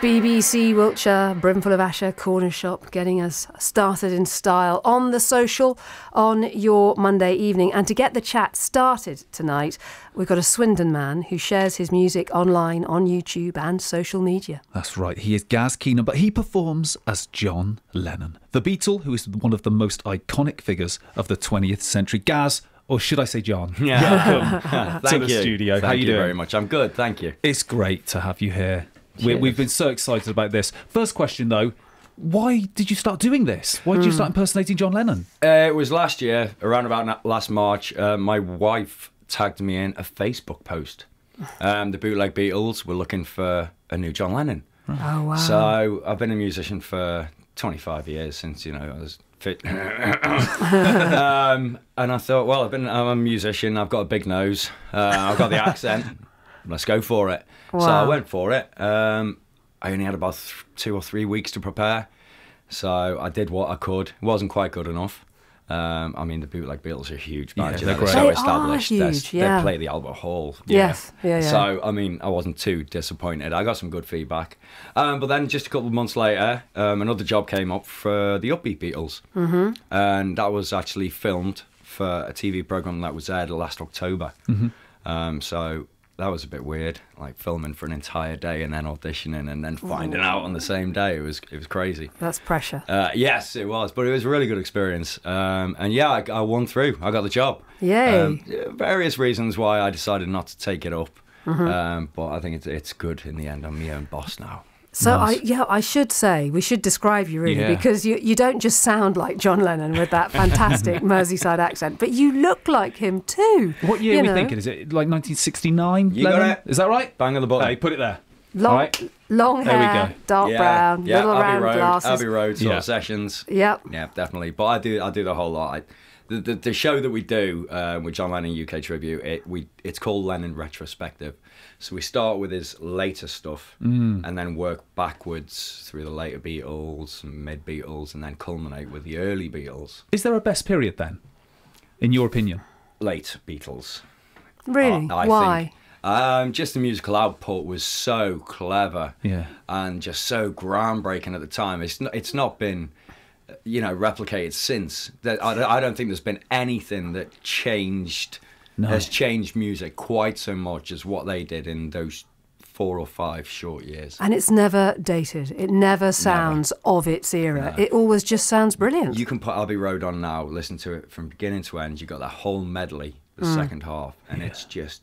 BBC Wiltshire, Brimful of Asha Corner Shop, getting us started in style on the social on your Monday evening. And to get the chat started tonight, we've got a Swindon man who shares his music online on YouTube and social media. That's right, he is Gaz Keenan, but he performs as John Lennon, the Beatle who is one of the most iconic figures of the 20th century. Gaz, or should I say John? Yeah. Welcome Thank to the you. studio. Thank How you, you doing? very much. I'm good. Thank you. It's great to have you here. We, Cheers. we've been so excited about this. First question though, why did you start doing this? Why did you start impersonating John Lennon? Uh, it was last year, around about na- last March. Uh, my wife tagged me in a Facebook post. Um, the Bootleg Beatles were looking for a new John Lennon. Oh, wow. So I've been a musician for 25 years since you know I was fit. um, and I thought, well, I've been I'm a musician. I've got a big nose. Uh, I've got the accent. Let's go for it. So I went for it. Um, I only had about th- two or three weeks to prepare, so I did what I could. It wasn't quite good enough. Um, I mean, the Bootleg Beatles are huge Yeah, band. you they're know, great. so They are established. They're- yeah. They play the Albert Hall. you Yes, know. yeah, yeah. So I mean, I wasn't too disappointed. I got some good feedback. Um, but then just a couple of months later, um, another job came up for the Upbeat Beatles, mm-hmm. and that was actually filmed for a TV program that was aired last October. Mm-hmm. Um, so that was a bit weird, like filming for an entire day and then auditioning and then finding out on the same day. It was it was crazy. That's pressure. Uh, yes, it was, but it was a really good experience. Um, and yeah, I, I won through. I got the job. Yay. Um, various reasons why I decided not to take it up, Mm-hmm. um, but I think it's it's good in the end. I'm my own boss now. So Nice. I yeah, I should say we should describe you really Yeah. because you you don't just sound like John Lennon with that fantastic Merseyside accent, but you look like him too. What year You are we know, thinking? Is it like 1969? You got it. Is that right? Bang on the button. Hey, put it there. Long, All right. long There we hair, go. dark yeah, brown, yeah, little Abbey round Road, glasses. Abbey Road sort Yeah. of sessions. Yep. Yeah, definitely. But I do I do the whole lot. I, the, the the show that we do uh, with John Lennon UK tribute, it we it's called Lennon Retrospective. So we start with his later stuff Mm. and then work backwards through the later Beatles, mid Beatles, and then culminate with the early Beatles, Is there a best period then, in your opinion? late Beatles. Really? I Why? Think. Um, just the musical output was so clever, Yeah. and just so groundbreaking at the time. It's not, it's not been, you know, replicated since. That I, don't- I don't think there's been anything that changed No. has changed music quite so much as what they did in those four or five short years. And it's never dated. It never sounds of its era. It always just sounds brilliant. You can put Abbey Road on now, listen to it from beginning to end. You've got that whole medley, the Mm. second half, and it's just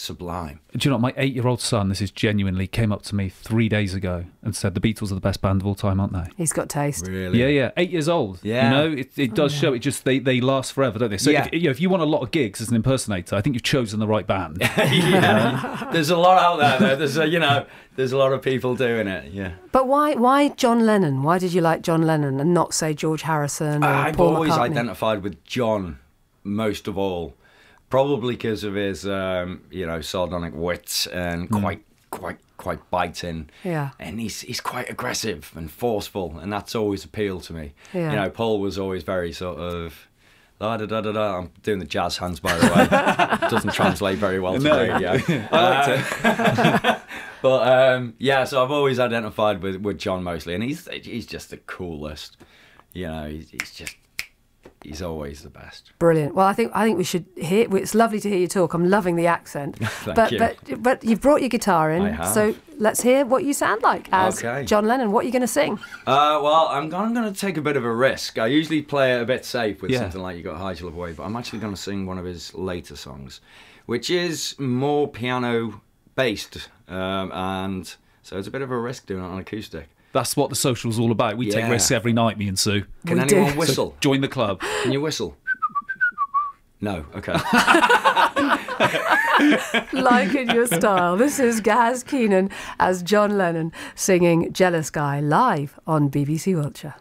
sublime. Do you know, my eight year old son, this is genuinely, came up to me three days ago and said the Beatles are the best band of all time, aren't they? He's got taste. Really? Yeah, yeah, eight years old. Yeah. you know, it, it does oh, show. It just they, they last forever, don't they? So Yeah. if, you know, if you want a lot of gigs as an impersonator, I think you've chosen the right band. yeah. There's a lot out there. Though. There's a, you know, there's a lot of people doing it. Yeah. But why why John Lennon? Why did you like John Lennon and not say George Harrison or I've Paul always McCartney? identified with John most of all, probably because of his, um, you know, sardonic wit and quite, quite, quite biting. Yeah. And he's he's quite aggressive and forceful, and that's always appealed to me. Yeah. You know, Paul was always very sort of. Da, da, da, da, da. I'm doing the jazz hands, by the way. Doesn't translate very well to No. radio. I liked it. But um, yeah, so I've always identified with, with John mostly, and he's he's just the coolest. You know, he's, he's just he's always the best. Brilliant. Well, I think I think we should hear. It's lovely to hear you talk. I'm loving the accent. Thank but you. but but you've brought your guitar in, I have. so let's hear what you sound like as Okay. John Lennon. What are you going to sing? Uh, well, I'm, I'm going to take a bit of a risk. I usually play it a bit safe with Yeah. something like "You Got High to Love Away," but I'm actually going to sing one of his later songs, which is more piano based, um, and so it's a bit of a risk doing it on acoustic. That's what the social's all about. We take Yeah. risks every night, me and Sue. Can We anyone do. whistle? Join the club. Can you whistle? No. Okay. like in your style. This is Gaz Keenan as John Lennon singing "Jealous Guy" live on BBC Wiltshire.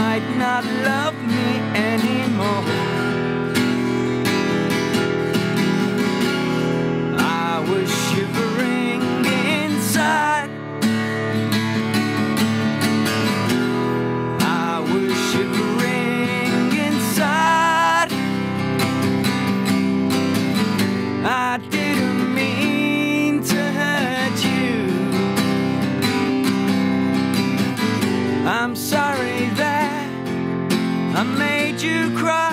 Might not love I made you cry.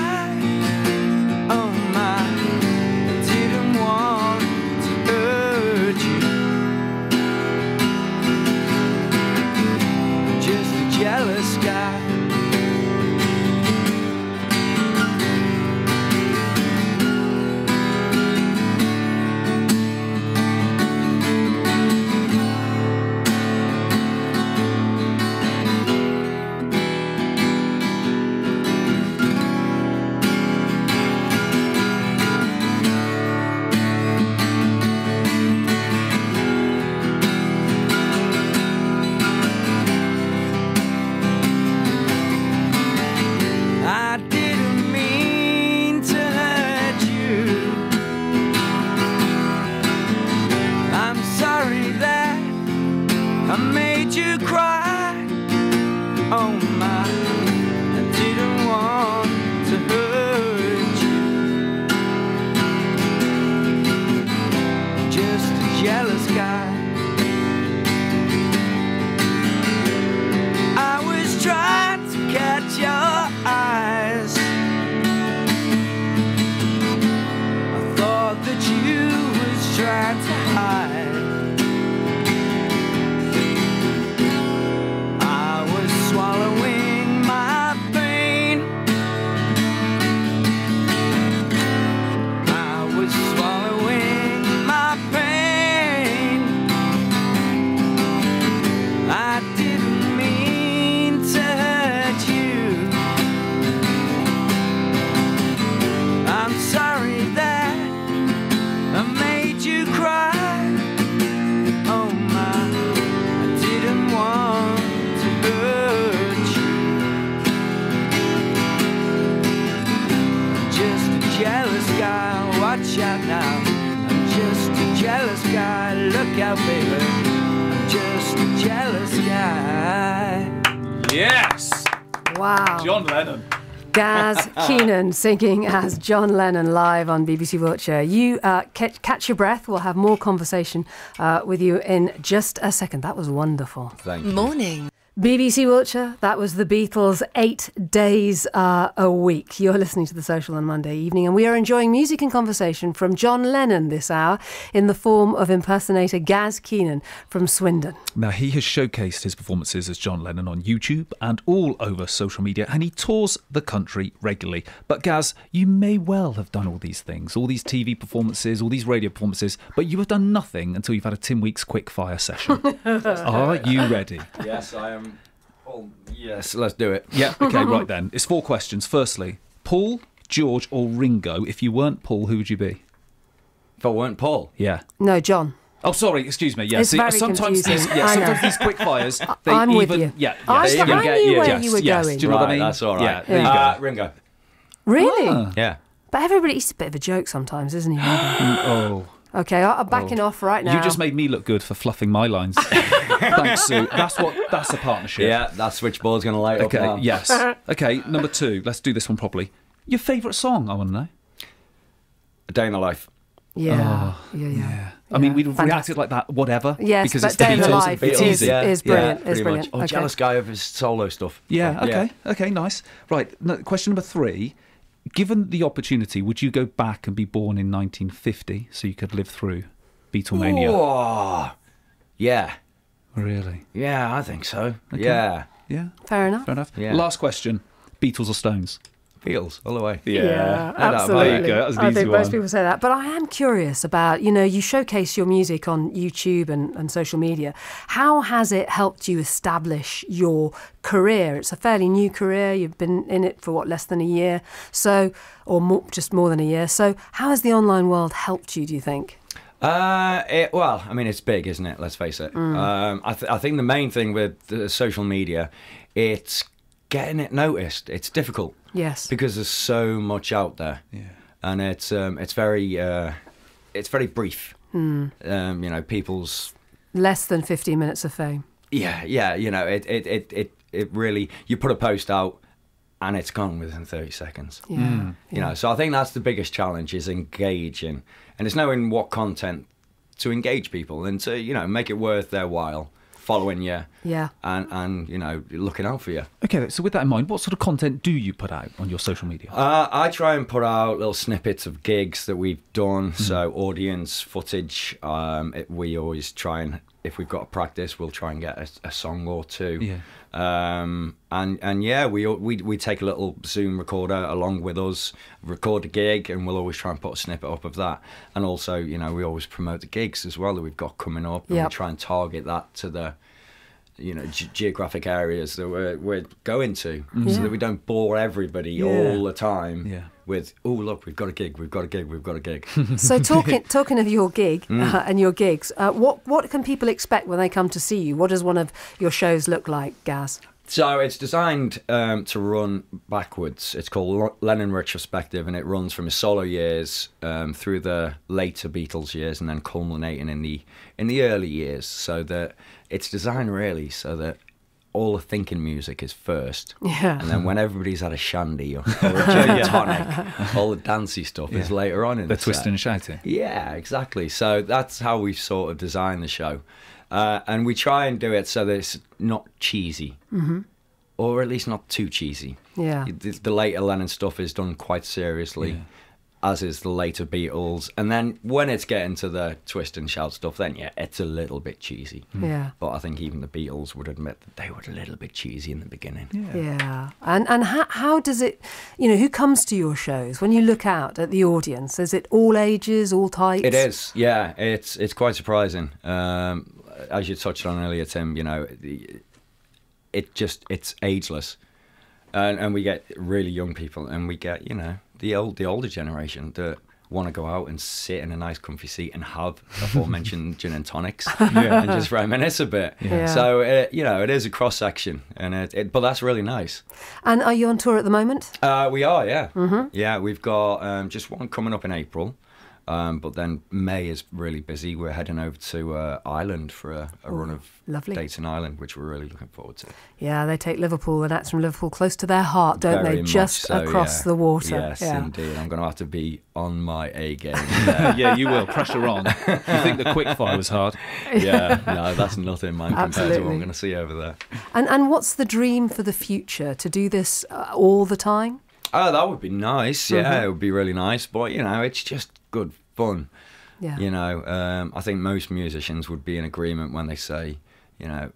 You cry. Wow. John Lennon. Gaz Keenan singing as John Lennon live on BBC Wiltshire. You uh, catch, catch your breath. We'll have more conversation uh, with you in just a second. That was wonderful. Thank you. Morning. BBC Wiltshire, that was the Beatles eight days uh, a week. You're listening to The Social on Monday evening, and we are enjoying music and conversation from John Lennon this hour in the form of impersonator Gaz Keenan from Swindon. Now, he has showcased his performances as John Lennon on YouTube and all over social media, and he tours the country regularly. But, Gaz, you may well have done all these things, all these TV performances, all these radio performances, but you have done nothing until you've had a Tim Weeks quick fire session. are you ready? Yes, I am. Oh, yes, let's do it. Yeah, okay, right then. It's four questions. Firstly, Paul, George, or Ringo. If you weren't Paul, who would you be? If I weren't Paul, Yeah. No, John. Oh, sorry, excuse me. Yeah, It's see, very sometimes these, yeah, I know. sometimes these quick fires, they I'm even, with you. yeah, I yes, th- you I get knew you. where yes, you were yes. going. Do you know what I mean? That's all right. Yeah, there you Uh. Ringo. Really? Ah. Yeah. But everybody, he's a bit of a joke sometimes, isn't he? Oh. okay, I- I'm backing off right now. You just made me look good for fluffing my lines. Thanks, Sue. That's what. That's a partnership. Yeah, that switchboard's going to light up Okay. Yes. Okay. Number two. Let's do this one properly. Your favourite song? I want to know. A Day in the Life. Yeah, oh, yeah, yeah. yeah. I mean, Yeah, we'd fantastic. reacted like that. Whatever. Yes, because but it's the Day in the Beatles. Life It's is- easy. is brilliant, is pretty brilliant. Much. Oh, Okay. jealous guy of his solo stuff. Yeah. Oh, Okay. Okay. Nice. Right. No, question number three. Given the opportunity, would you go back and be born in 1950 so you could live through Beatlemania? Whoa. Yeah. Really? Yeah, I think so. Yeah. Yeah. Fair enough. Fair enough. Yeah. Last question. Beatles or Stones? Beatles all the way. Yeah, that- there you absolutely. go, that was an I easy think most people say that. But I am curious about, you know, you showcase your music on YouTube and, and social media. How has it helped you establish your career? It's a fairly new career. You've been in it for what, less than a year? So, or more, just more than a year. So, how has the online world helped you, do you think? Uh, it, well, I mean, it's big, isn't it? Let's face it. Um, I, th- I think the main thing with the social media, it's getting it noticed. It's difficult Yes. because there's so much out there, Yeah. and it's um, it's very uh, it's very brief. Um, you know, people's Less than 15 minutes of fame. yeah, yeah. You know, it it, it it it really you put a post out, and it's gone within thirty seconds. Yeah. You know, so I think that's the biggest challenge is engaging, and it's knowing what content to engage people and to you know make it worth their while following you Yeah. and and you know looking out for you. Okay, so with that in mind, what sort of content do you put out on your social media? Uh, I try and put out little snippets of gigs that we've done, so audience footage. Um, it, we always try and if we've got a practice, we'll try and get a, a song or two. Yeah. Um, and and yeah, we we we take a little Zoom recorder along with us, record a gig, and we'll always try and put a snippet up of that. And also, you know, we always promote the gigs as well that we've got coming up, and we try and target that to the you know ge- geographic areas that we're we're going to, so that we don't bore everybody Yeah. all the time Yeah. With oh look we've got a gig, we've got a gig, we've got a gig. So talking talking of your gig Mm. uh, and your gigs, uh, what what can people expect when they come to see you? What does one of your shows look like, Gaz? So it's designed um, to run backwards. It's called Lennon Retrospective, and it runs from his solo years um, through the later Beatles years, and then culminating in the in the early years. So that it's designed really so that all the thinking music is first, Yeah. and then when everybody's had a shandy or, or a gin tonic, all the dancey stuff is later on in The the, twisting set. and shouting. Yeah, exactly. So that's how we've sort of designed the show. Uh, and we try and do it so that it's not cheesy, mm-hmm. or at least not too cheesy. Yeah. The, the later Lennon stuff is done quite seriously, Yeah. As is the later Beatles. And then when it's getting to the twist and shout stuff, then yeah, it's a little bit cheesy. Yeah. But I think even the Beatles would admit that they were a little bit cheesy in the beginning. Yeah, and and how how does it, you know, who comes to your shows when you look out at the audience? Is it all ages, all types? It is, yeah. It's it's quite surprising. Um, as you touched on earlier, Tim. You know, it just it's ageless, and and we get really young people, and we get you know the old the older generation that want to go out and sit in a nice comfy seat and have aforementioned gin and tonics and just reminisce a bit. Yeah. So uh, you know, it is a cross section, and it, it but that's really nice. And are you on tour at the moment? Uh, we are, yeah. Mm-hmm. Yeah, we've got um, just one coming up in April. Um, but then May is really busy. We're heading over to uh, Ireland for a, a run of lovely. dates in Ireland, which we're really looking forward to. Yeah, they take Liverpool and acts from Liverpool close to their heart, don't Very they? Just so, across yeah. the water. Yes, yeah. indeed. I'm going to have to be on my A game. Yeah, you will. Pressure on. You think the quick fire was hard? yeah, no, that's nothing, man, compared to what Absolutely. I'm going to see over there. And and what's the dream for the future? To do this uh, all the time? Oh, that would be nice. Yeah, Mm-hmm. it would be really nice. But, you know, it's just good fun. Yeah. You know, um, I think most musicians would be in agreement when they say, you know,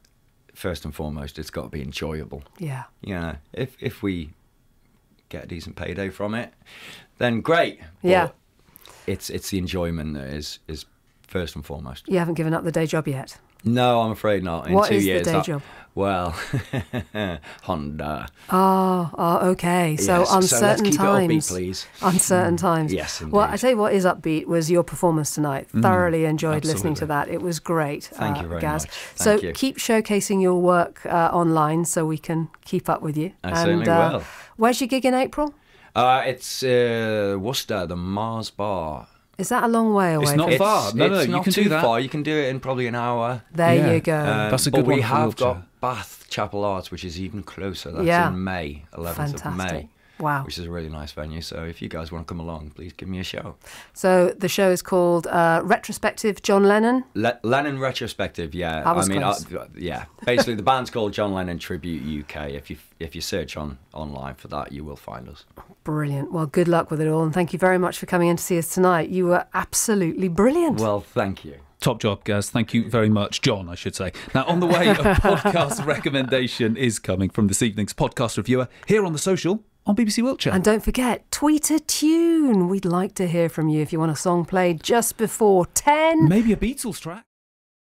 first and foremost, it's got to be enjoyable. Yeah. You know, if if we get a decent payday from it, then great. But Yeah. it's it's the enjoyment that is is first and foremost. You haven't given up the day job yet. No, I'm afraid not. In What two is the years, day that- job? Well, Honda. Oh, oh okay. So Yes, so let's uncertain keep it upbeat, times. please. Uncertain times. Yes, Well, I tell you what is upbeat was your performance tonight. Thoroughly enjoyed listening to that. It was great. Thank uh, you very Gaz. much. so Thank you. keep showcasing your work uh, online so we can keep up with you. I and, certainly uh, will. Where's your gig in April? Uh, it's uh, Worcester, the Marrs Bar. Is that a long way away? It's not from- It's, far. No, no, it's you not can too do that. far. You can do it in probably an hour. There Yeah. you go. Um, That's a good we one for have got Bath Chapel Arts, which is even closer. That's Yeah. in May, 11th of Fantastic. May, Wow. which is a really nice venue. So if you guys want to come along, please give me a show. So the show is called uh, Retrospective John Lennon. Le- Lennon retrospective, yeah. I was mean, close. yeah. Basically, the band's called John Lennon Tribute UK. If you if you search on online for that, you will find us. Brilliant. Well, good luck with it all. And thank you very much for coming in to see us tonight. You were absolutely brilliant. Well, thank you. Top job, guys. Thank you very much, John, I should say. Now, on the way, a podcast recommendation is coming from this evening's podcast reviewer here on The Social. On BBC Wiltshire. And don't forget, tweet a tune. We'd like to hear from you if you want a song played just before 10. Maybe a Beatles track.